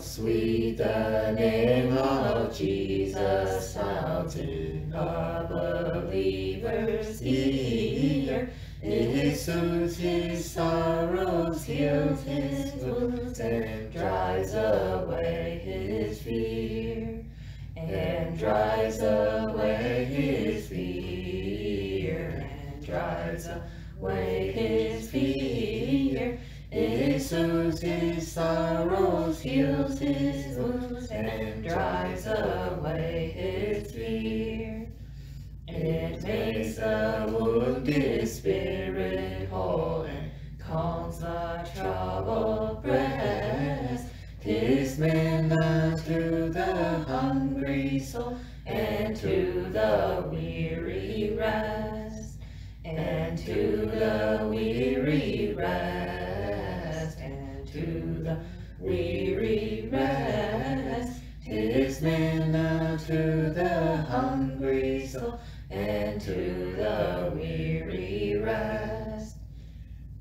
sweet the name of Jesus sounds in a believer's ear. It soothes his sorrows, heals his wounds, and drives away his fear. And drives away his fear. And drives away his fear. Soothes his sorrows, heals his wounds, and drives away his fear. It makes the wounded spirit whole and calms the troubled breast. Tis manna to the hungry soul and to the weary rest. And to the weary rest. To the weary rest. Tis manna to the hungry soul and to the weary rest.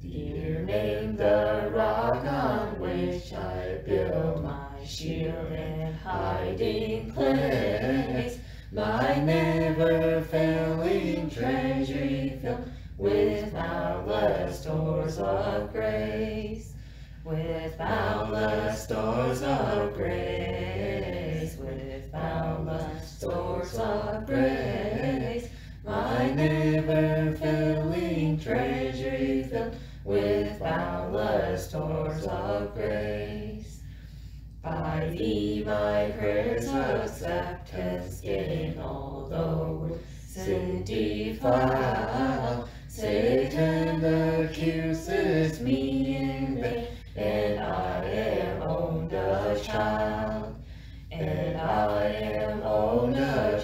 Dear name the rock on which I build my shield and hiding place, my never failing treasury filled with boundless stores of grace, with boundless stores of grace, with boundless stores of grace, my never failing treasury filled with boundless stores of grace. By thee my prayers acceptance gain, although sin defile. Satan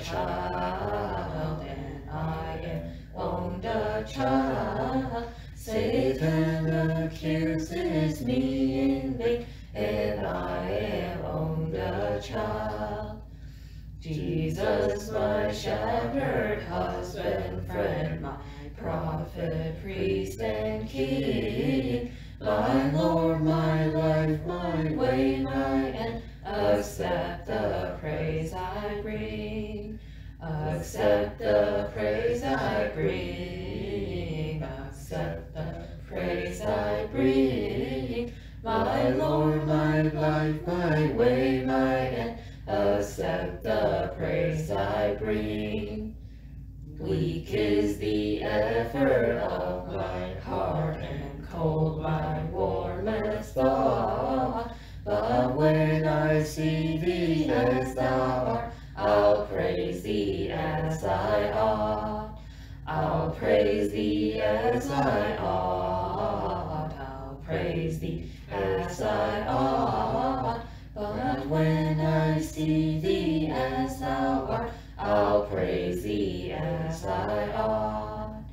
child, and I am owned a child. Satan accuses me in vain, and I am owned a child. Jesus, my shepherd, husband, friend, my prophet, priest, and king, my Lord, Accept the praise I bring. Accept the praise I bring. My Lord, my life, my way, my end, accept the praise I bring. Weak is the effort of my heart, and cold my as I ought. I'll praise thee as I ought. I'll praise thee as I ought. But when I see thee as thou art, I'll praise thee as I ought.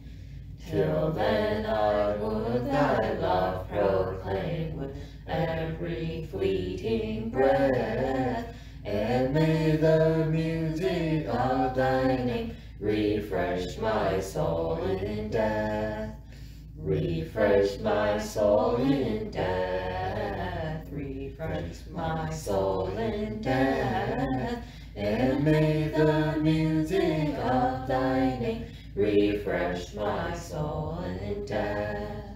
Till then I would thy love proclaim with every fleeting breath, and may the music thy name refresh my soul in death. Refresh my soul in death. Refresh my soul in death. And may the music of thy name refresh my soul in death.